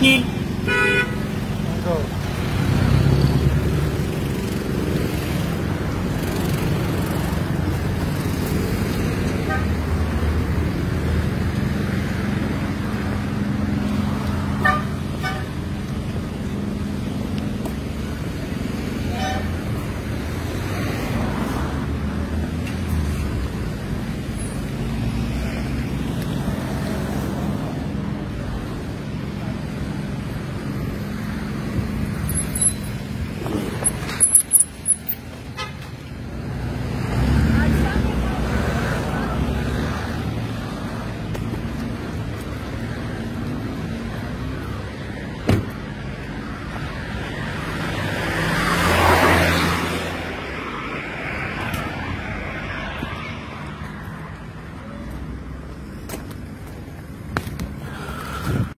一二三